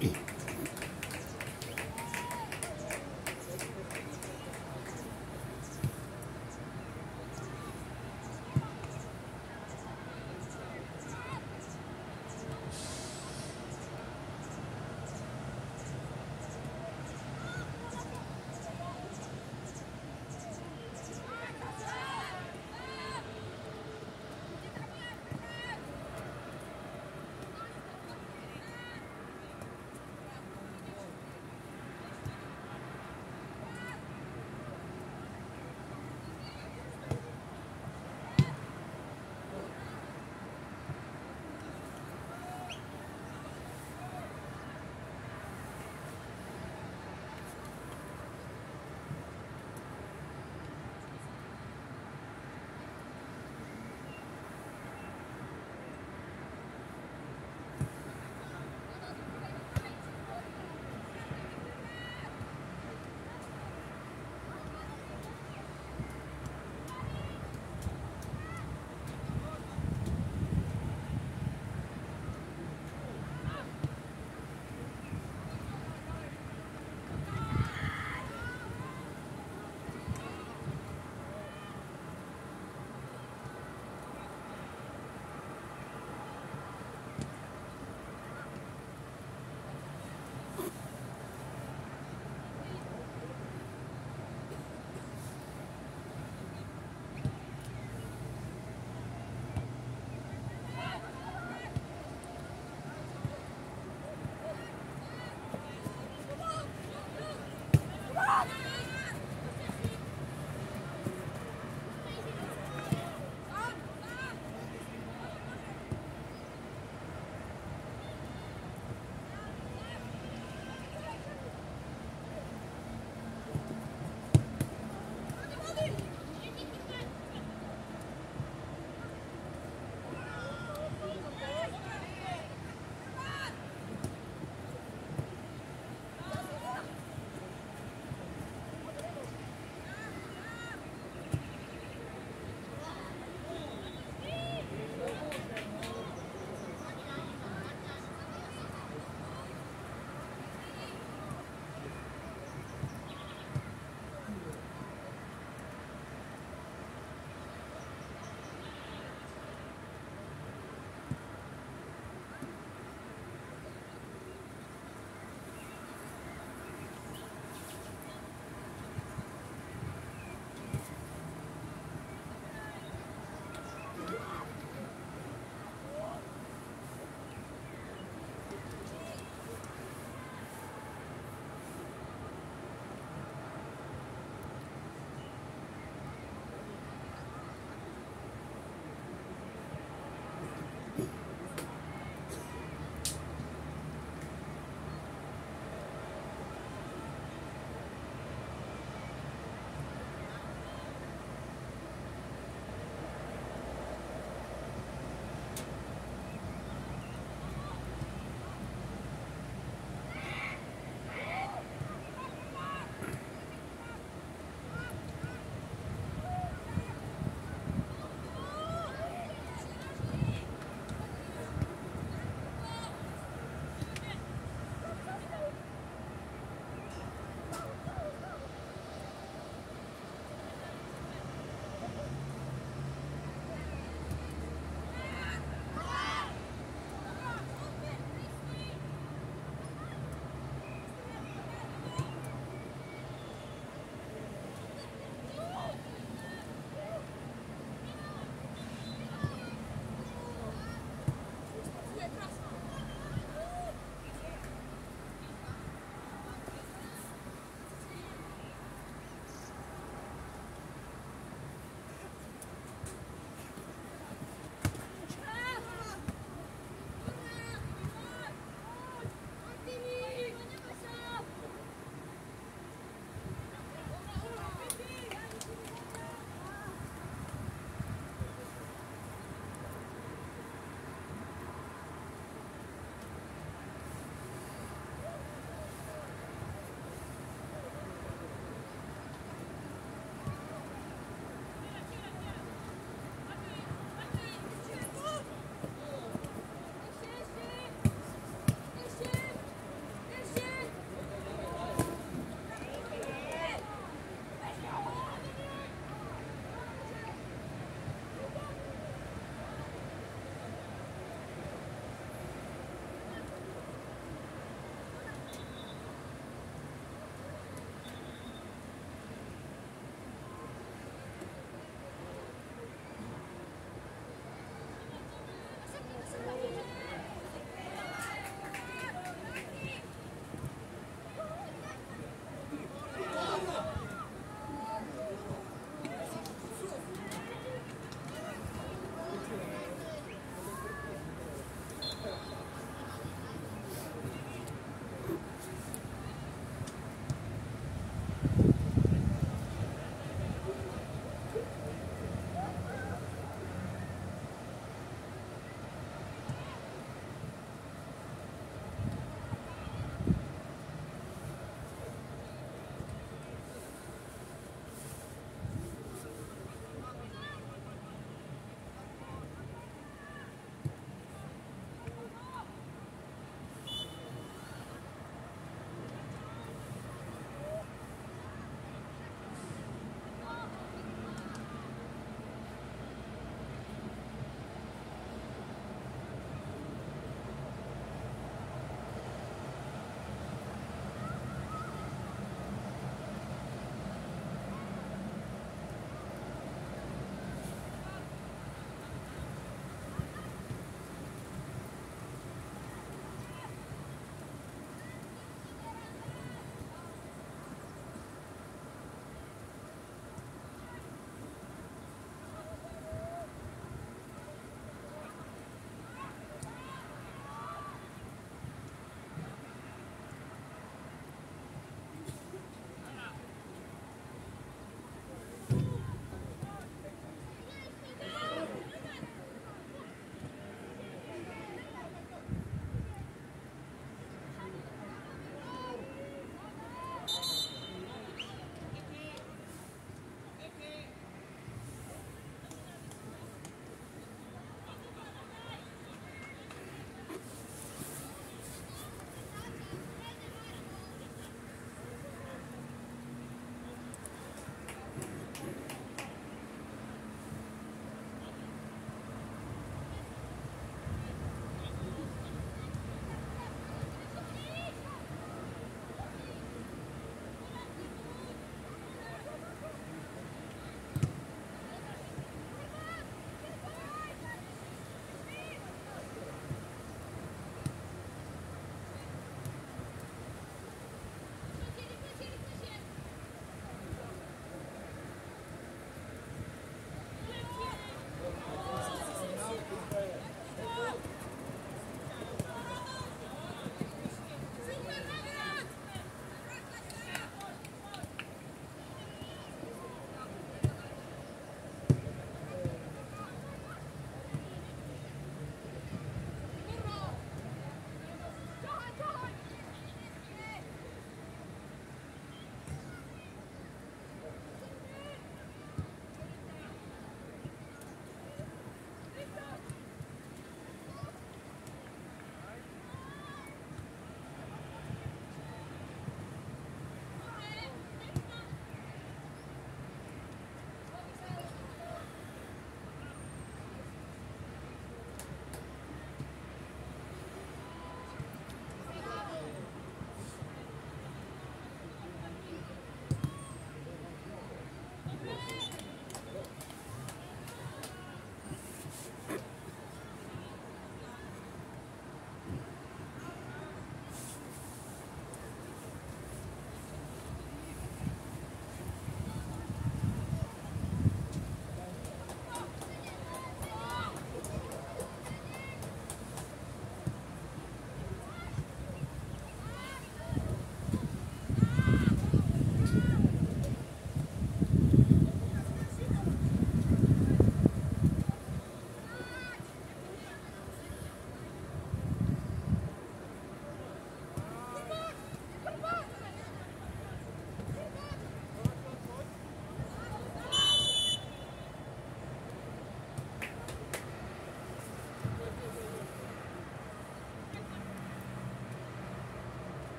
Y